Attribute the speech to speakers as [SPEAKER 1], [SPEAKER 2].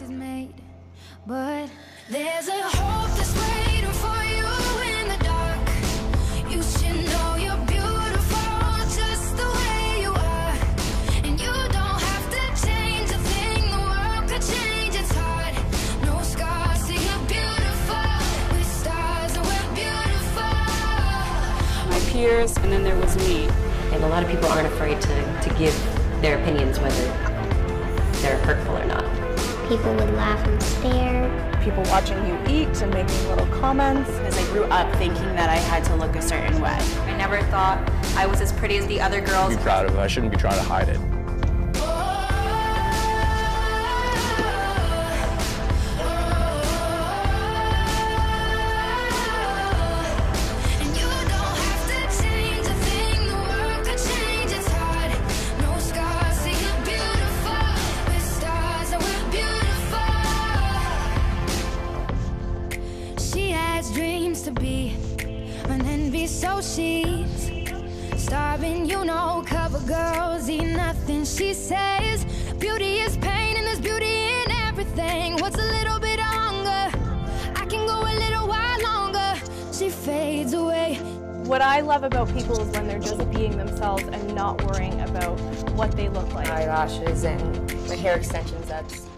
[SPEAKER 1] made, but there's a hope that's waiting for you in the dark. You should know you're beautiful just the way you are, and you don't have to change. It's. No scars, stars,
[SPEAKER 2] my peers, and then there was me.
[SPEAKER 3] And a lot of people aren't afraid to, to give their opinions, whether they're hurtful.
[SPEAKER 4] People would laugh and stare.
[SPEAKER 5] people watching you eat and making little comments.
[SPEAKER 6] As I grew up thinking that I had to look a certain way.
[SPEAKER 7] I never thought I was as pretty as the other girls.
[SPEAKER 8] be proud of it. I shouldn't be trying to hide it.
[SPEAKER 1] Dreams to be an envy, so she's starving. You know, cover girls eat nothing. She says beauty is pain, and there's beauty in everything. What's a little bit of hunger? I can go a little while longer. She fades away.
[SPEAKER 5] What I love about people is when they're just being themselves and not worrying about what they look like.
[SPEAKER 9] eyelashes and my hair extensions. That's